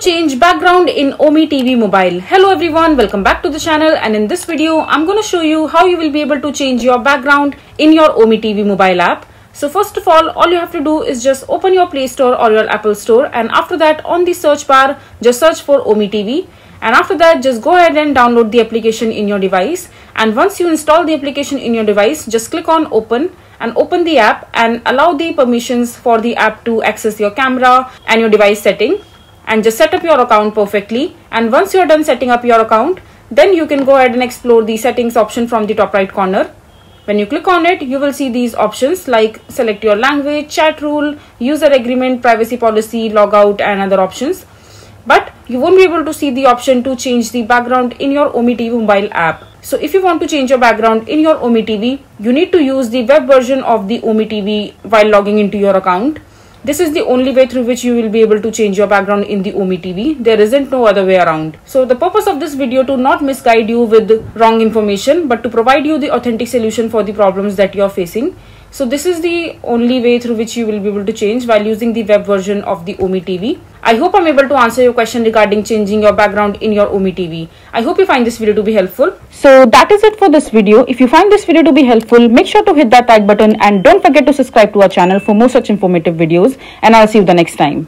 change background in OmeTV mobile. Hello everyone, welcome back to the channel. And in this video I'm going to show you how you will be able to change your background in your OmeTV mobile app. So first of all, all you have to do is just open your Play Store or your Apple Store. And after that on the search bar just search for OmeTV and after that just go ahead and download the application in your device. And once you install the application in your device just click on open and open the app and allow the permissions for the app to access your camera and your device setting and just set up your account perfectly and once you're done setting up your account then you can go ahead and explore the settings option from the top right corner when you click on it you will see these options like select your language chat rule user agreement privacy policy logout and other options but you won't be able to see the option to change the background in your OmeTV mobile app. So if you want to change your background in your OmeTV, you need to use the web version of the OmeTV while logging into your account. This is the only way through which you will be able to change your background in the OmeTV. There isn't no other way around. So the purpose of this video to not misguide you with wrong information but to provide you the authentic solution for the problems that you are facing. So this is the only way through which you will be able to change while using the web version of the OmeTV. I hope I'm able to answer your question regarding changing your background in your OmeTV. I hope you find this video to be helpful. So that is it for this video. If you find this video to be helpful, make sure to hit that like button and don't forget to subscribe to our channel for more such informative videos and I'll see you the next time.